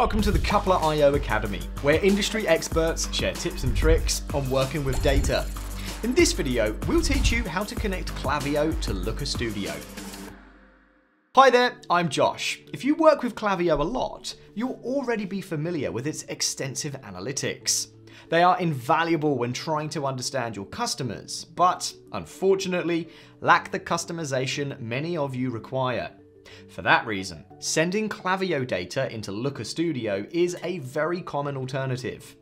Welcome to the Coupler.io Academy, where industry experts share tips and tricks on working with data. In this video, we'll teach you how to connect Klaviyo to Looker Studio. Hi there, I'm Josh. If you work with Klaviyo a lot, you'll already be familiar with its extensive analytics. They are invaluable when trying to understand your customers, but unfortunately, lack the customization many of you require. For that reason, sending Klaviyo data into Looker Studio is a very common alternative.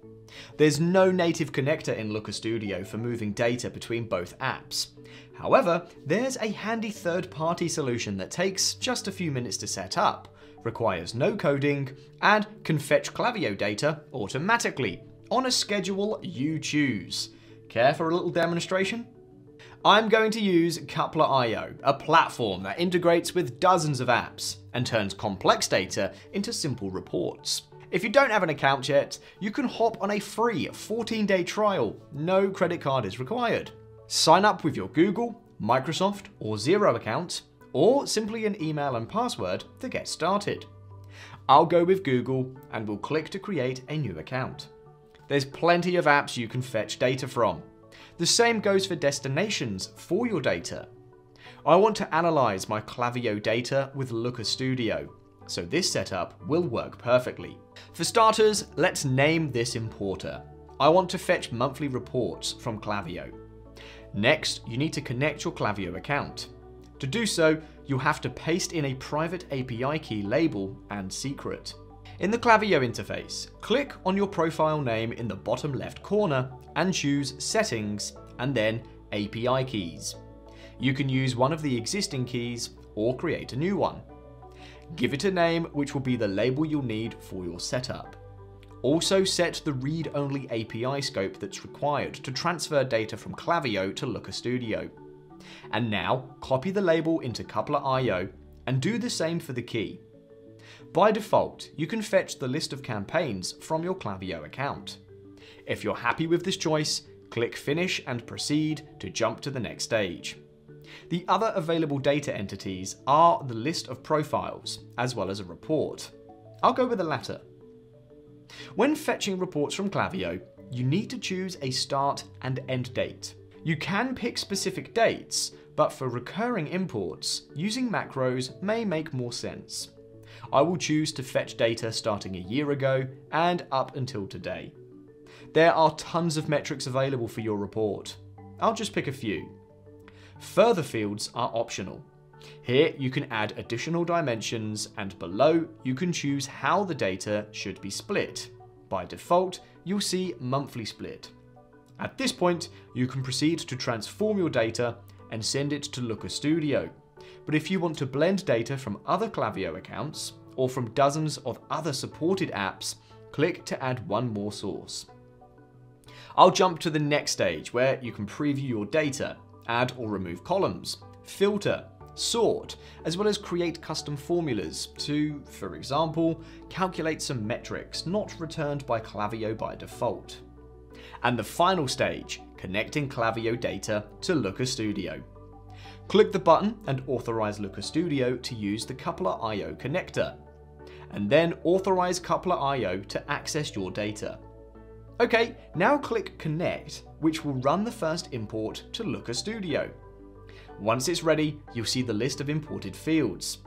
There's no native connector in Looker Studio for moving data between both apps. However, there's a handy third-party solution that takes just a few minutes to set up, requires no coding, and can fetch Klaviyo data automatically, on a schedule you choose. Care for a little demonstration? I'm going to use Coupler.io, a platform that integrates with dozens of apps and turns complex data into simple reports. If you don't have an account yet, you can hop on a free 14-day trial. No credit card is required. Sign up with your Google, Microsoft, or Xero account, or simply an email and password to get started. I'll go with Google and will click to create a new account. There's plenty of apps you can fetch data from, the same goes for destinations for your data. I want to analyze my Klaviyo data with Looker Studio, so this setup will work perfectly. For starters, let's name this importer. I want to fetch monthly reports from Klaviyo. Next, you need to connect your Klaviyo account. To do so, you'll have to paste in a private API key label and secret. In the Klaviyo interface, click on your profile name in the bottom left corner and choose Settings and then API Keys. You can use one of the existing keys or create a new one. Give it a name which will be the label you'll need for your setup. Also set the read-only API scope that's required to transfer data from Klaviyo to Looker Studio. And now copy the label into Coupler.io and do the same for the key. By default, you can fetch the list of campaigns from your Klaviyo account. If you're happy with this choice, click Finish and proceed to jump to the next stage. The other available data entities are the list of profiles, as well as a report. I'll go with the latter. When fetching reports from Klaviyo, you need to choose a start and end date. You can pick specific dates, but for recurring imports, using macros may make more sense. I will choose to fetch data starting a year ago and up until today. There are tons of metrics available for your report. I'll just pick a few. Further fields are optional. Here you can add additional dimensions and below you can choose how the data should be split. By default, you'll see monthly split. At this point, you can proceed to transform your data and send it to Looker Studio. But if you want to blend data from other Klaviyo accounts, or from dozens of other supported apps, click to add one more source. I'll jump to the next stage where you can preview your data, add or remove columns, filter, sort, as well as create custom formulas to, for example, calculate some metrics not returned by Klaviyo by default. And the final stage, connecting Klaviyo data to Looker Studio. Click the button and authorize Looker Studio to use the Coupler.io connector, and then authorize Coupler.io to access your data. Okay, now click Connect, which will run the first import to Looker Studio. Once it's ready, you'll see the list of imported fields.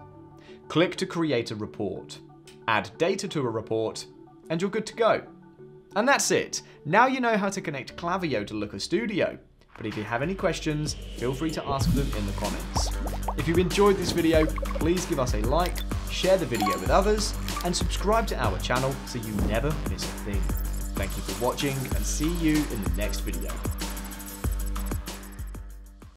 Click to create a report. Add data to a report, and you're good to go. And that's it. Now you know how to connect Klaviyo to Looker Studio. But if you have any questions, feel free to ask them in the comments. If you've enjoyed this video, please give us a like, share the video with others, and subscribe to our channel so you never miss a thing. Thank you for watching and see you in the next video.